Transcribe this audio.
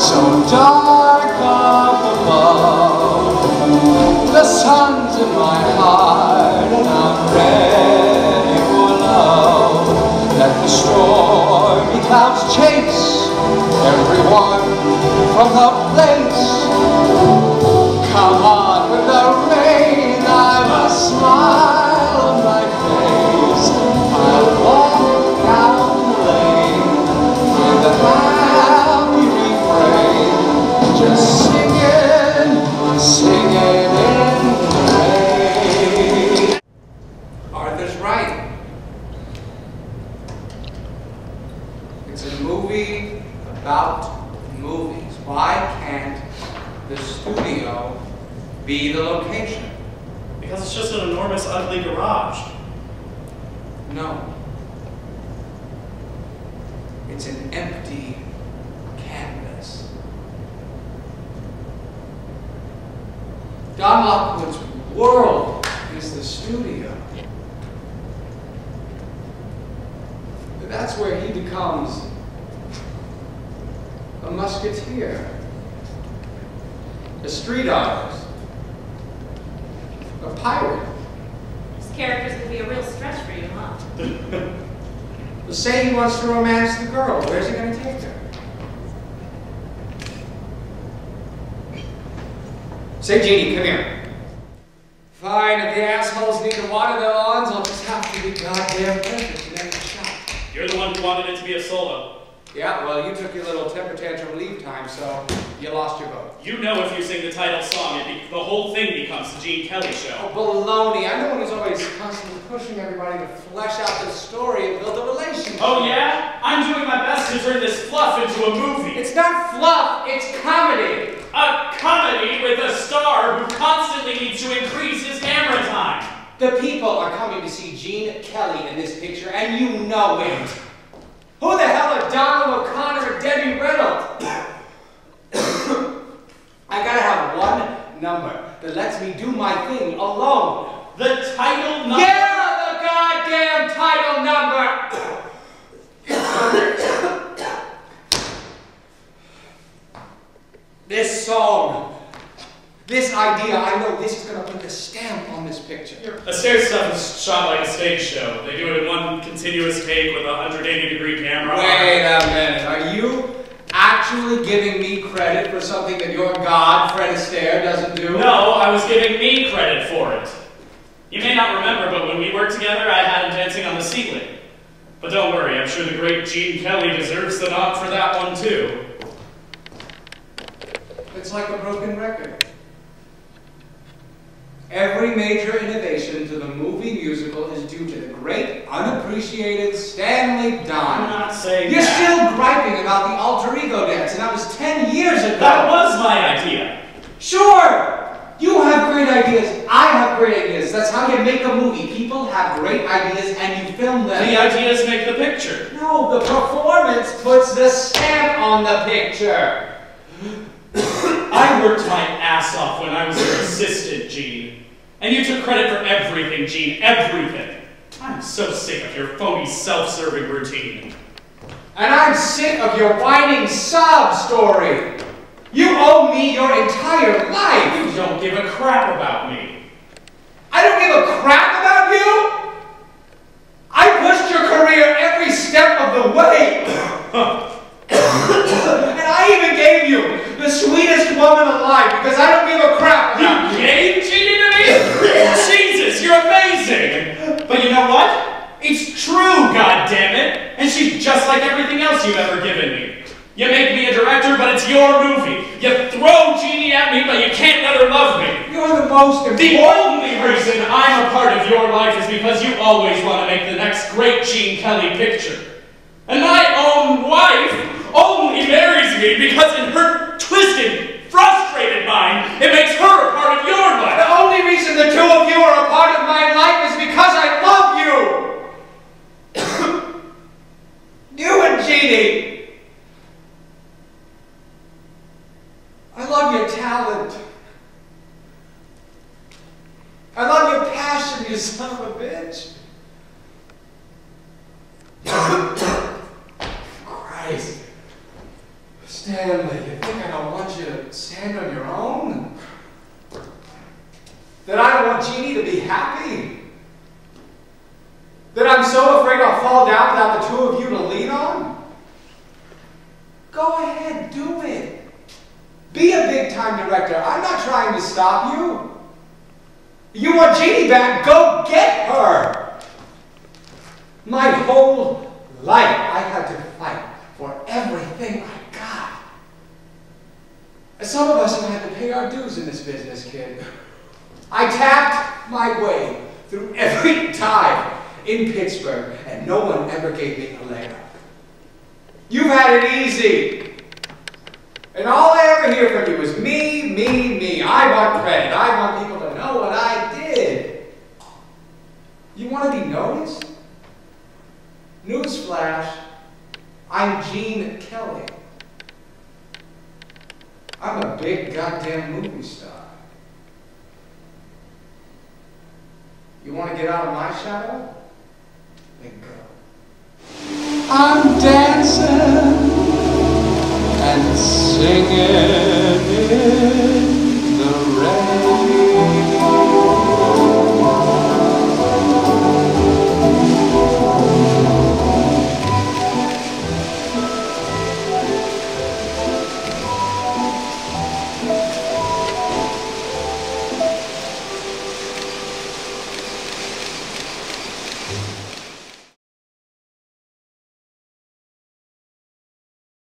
so dark up above. The sun's in my heart and I'm ready for love. Let the stormy clouds chase everyone from the place. Right. It's a movie about movies. Why can't the studio be the location? Because it's just an enormous, ugly garage. No. It's an empty canvas. Don Lockwood's world is the studio. That's where he becomes a musketeer, a street artist, a pirate. This character's gonna be a real stretch for you, huh? Say he wants to romance the girl. Where's he going to take her? Say, Jeannie, come here. Fine, if the assholes need to water their lawns, I'll just have to be goddamn perfect in every shot. You're the one who wanted it to be a solo. Yeah, well, you took your little temper tantrum leave time, so you lost your vote. You know if you sing the title song, it be- the whole thing becomes the Gene Kelly show. Oh, baloney. I'm the one who's always constantly pushing everybody to flesh out the story and build a relationship. Oh yeah? I'm doing my best to turn this fluff into a movie. It's not fluff, it's comedy. a comedy with a star who constantly needs to increase his camera time. The people are coming to see Gene Kelly in this picture, and you know it. Who the hell are Donald O'Connor and Debbie Reynolds? I gotta have one number that lets me do my thing alone. The title number. Yeah, the goddamn title number! this song, this idea, I know this is gonna put the stamp on picture. Astaire stuff is shot like a stage show. They do it in one continuous take with a 180 degree camera. Wait a minute, are you actually giving me credit for something that your god, Fred Astaire, doesn't do? No, I was giving me credit for it. You may not remember, but when we worked together, I had him dancing on the ceiling. But don't worry, I'm sure the great Gene Kelly deserves the nod for that one too. It's like a broken record. Every major innovation to the movie musical is due to the great, unappreciated Stanley Donen. I'm not saying You're that. still griping about the alter ego dance, and that was 10 years ago. That was my idea. Sure! You have great ideas. I have great ideas. That's how you make a movie. People have great ideas and you film them. The ideas make the picture. No, the performance puts the stamp on the picture. I worked my ass off when I was your assistant, Gene. And you took credit for everything, Gene, everything. I'm so sick of your phony self-serving routine. And I'm sick of your whining sob story. You owe me your entire life. You don't give a crap about me. I don't give a crap about you. It's true, goddammit! And she's just like everything else you've ever given me. You make me a director, but it's your movie. You throw Jeannie at me, but you can't let her love me. You're the most The only reason I'm a part of your life is because you always want to make the next great Gene Kelly picture. And my own wife only marries me because in her twisted, frustrated mind, it makes her a part of your life. The only reason the two of you are a part of my life is because I love you. you and Jeannie. I love your talent. I love your passion, you son of a bitch. Christ. Stanley, you think I don't want you to stand on your own? That I don't want Jeannie to be happy? That I'm so afraid I'll fall down without the two of you to lean on? Go ahead, do it. Director. I'm not trying to stop you. You want Jeannie back? Go get her. My whole life I had to fight for everything I got. Some of us have had to pay our dues in this business, kid. I tapped my way through every dive in Pittsburgh, and no one ever gave me a layup. You've had it easy. And all I ever hear from you is me, me, me. I want credit. I want people to know what I did. You want to be noticed? Newsflash, I'm Gene Kelly. I'm a big goddamn movie star. You want to get out of my shadow? Then go. I'm dancing singing in